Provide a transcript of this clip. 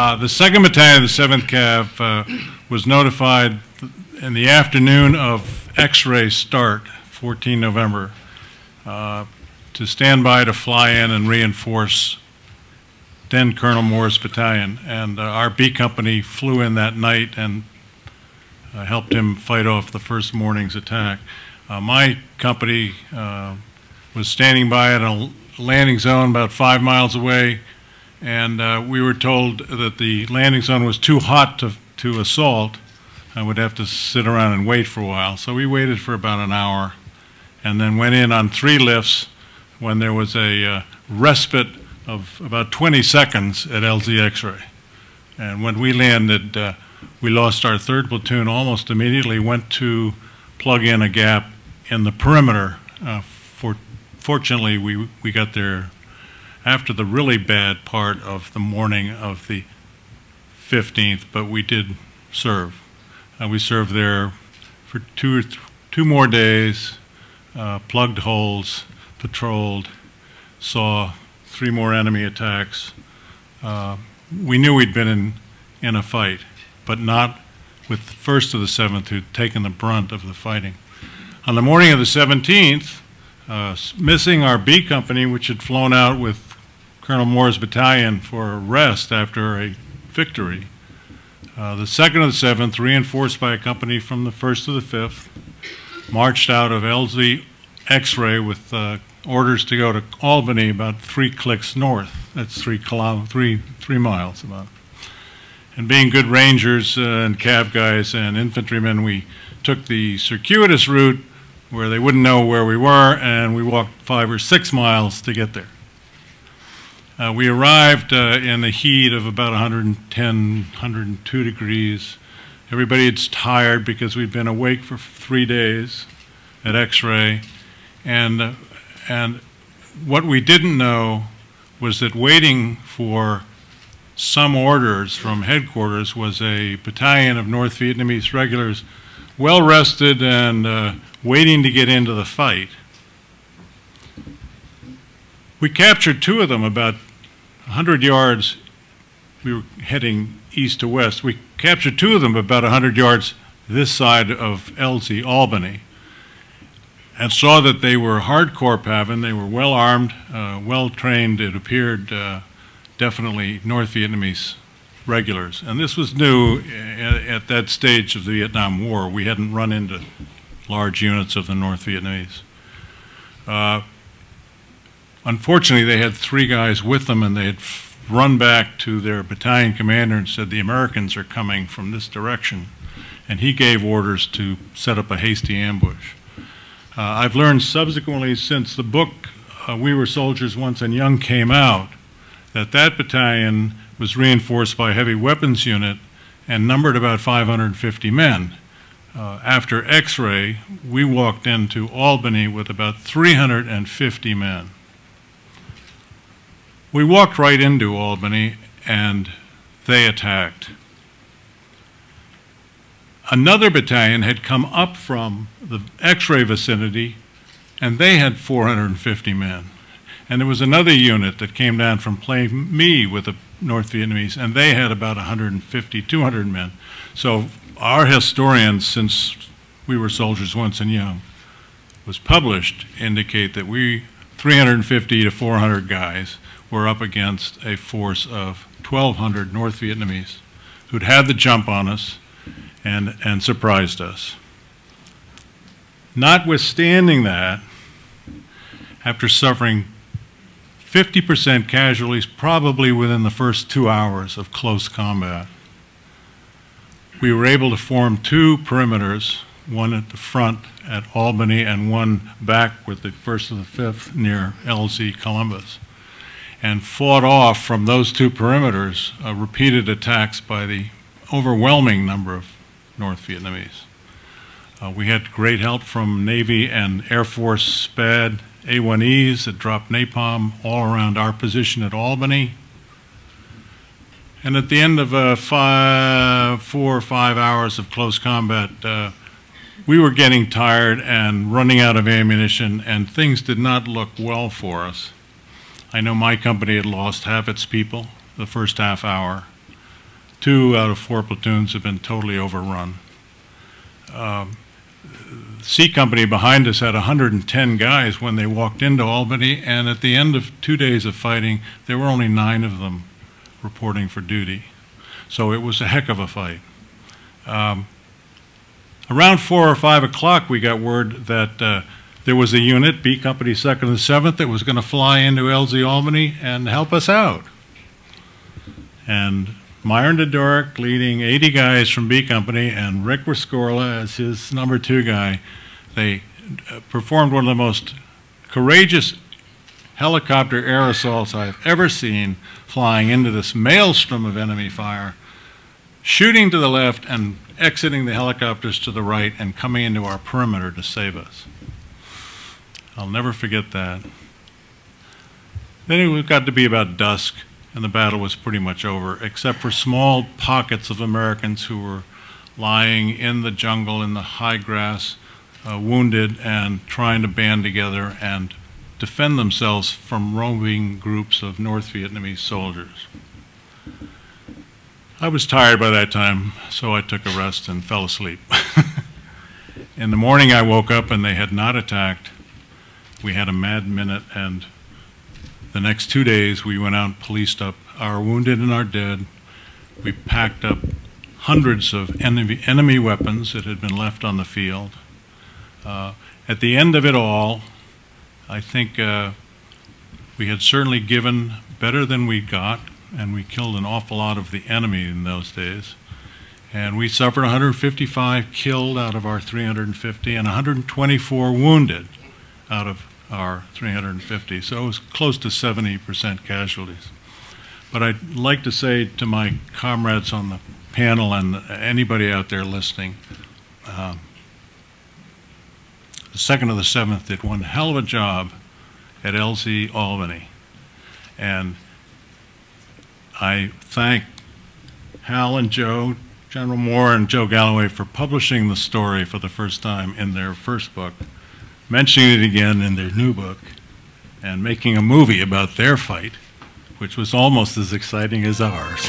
Uh, The 2nd Battalion, of the 7th Cav, uh, was notified in the afternoon of X-ray start, 14 November, uh, to stand by to fly in and reinforce then Colonel Moore's battalion. And uh, our B Company flew in that night and uh, helped him fight off the first morning's attack. My company was standing by at a landing zone about five miles away, and uh, we were told that the landing zone was too hot to, to assault. I would have to sit around and wait for a while. So we waited for about an hour, and then went in on three lifts when there was a uh, respite of about 20 seconds at LZ X-ray. And when we landed, uh, we lost our third platoon almost immediately, went to plug in a gap in the perimeter. Uh, for, fortunately, we, we got there after the really bad part of the morning of the 15th, but we did serve. Uh, we served there for two, or two more days, uh, plugged holes, patrolled, saw three more enemy attacks. Uh, we knew we'd been in, in a fight, but not with the first of the 7th who'd taken the brunt of the fighting. On the morning of the 17th, uh, missing our B Company, which had flown out with Colonel Moore's battalion for a rest after a victory, uh, the 2nd of the 7th, reinforced by a company from the 1st to the 5th, marched out of LZ X-ray with uh, orders to go to Albany about three clicks north. That's three kilo, three, three miles about. And being good rangers uh, and cav guys and infantrymen, we took the circuitous route where they wouldn't know where we were, and we walked five or six miles to get there. Uh, we arrived uh, in the heat of about 110, 102 degrees. Everybody Everybody's tired because we'd been awake for three days at X-ray, and uh, and what we didn't know was that waiting for some orders from headquarters was a battalion of North Vietnamese regulars, well rested and uh, waiting to get into the fight. We captured two of them about 100 yards. We were heading east to west. We captured two of them about 100 yards this side of LZ, Albany, and saw that they were hardcore PAVN. They were well armed, uh, well trained. It appeared uh, definitely North Vietnamese regulars. And this was new at, at that stage of the Vietnam War. We hadn't run into large units of the North Vietnamese. Uh, unfortunately, they had three guys with them, and they had run back to their battalion commander and said, The Americans are coming from this direction. And he gave orders to set up a hasty ambush. Uh, I've learned subsequently, since the book uh, We Were Soldiers Once and Young came out, that that battalion was reinforced by a heavy weapons unit and numbered about 550 men. Uh, after X-ray, we walked into Albany with about 350 men. We walked right into Albany and they attacked. Another battalion had come up from the X-ray vicinity and they had 450 men. And there was another unit that came down from Plei Me with the North Vietnamese, and they had about 150, 200 men. So our historians, since we were soldiers once and young, was published indicate that we, 350 to 400 guys, were up against a force of 1,200 North Vietnamese who'd had the jump on us and, and surprised us. Notwithstanding that, after suffering 50% casualties probably within the first two hours of close combat. We were able to form two perimeters, one at the front at Albany and one back with the 1st and the 5th near LZ Columbus, and fought off from those two perimeters uh, repeated attacks by the overwhelming number of North Vietnamese. Uh, we had great help from Navy and Air Force SPAD a-1Es that dropped napalm all around our position at Albany. And at the end of uh, five, four or five hours of close combat, uh, we were getting tired and running out of ammunition, and things did not look well for us. I know my company had lost half its people the first half hour. two out of four platoons have been totally overrun. Um, C Company behind us had 110 guys when they walked into Albany, and at the end of two days of fighting, there were only nine of them reporting for duty. So it was a heck of a fight. Um, around four or five o'clock, we got word that uh, there was a unit, B Company 2nd and 7th, that was going to fly into LZ Albany and help us out. And Myron Diduryk leading 80 guys from B Company and Rick Rescorla as his number two guy, they uh, performed one of the most courageous helicopter air assaults I've ever seen, flying into this maelstrom of enemy fire, shooting to the left and exiting the helicopters to the right and coming into our perimeter to save us. I'll never forget that. Then it got to be about dusk, and the battle was pretty much over, except for small pockets of Americans who were lying in the jungle, in the high grass, uh, wounded, and trying to band together and defend themselves from roaming groups of North Vietnamese soldiers. I was tired by that time, so I took a rest and fell asleep. in the morning, I woke up and they had not attacked. We had a mad minute, and the next two days we went out and policed up our wounded and our dead. We packed up hundreds of enemy, enemy weapons that had been left on the field. Uh, at the end of it all, I think uh, we had certainly given better than we got, and we killed an awful lot of the enemy in those days. And we suffered 155 killed out of our 350 and 124 wounded out of our 350. So it was close to 70% casualties. But I'd like to say to my comrades on the panel and anybody out there listening, uh, the 2nd of the 7th did one hell of a job at LZ Albany. And I thank Hal and Joe, General Moore and Joe Galloway for publishing the story for the first time in their first book mentioning it again in their new book, and making a movie about their fight, which was almost as exciting as ours.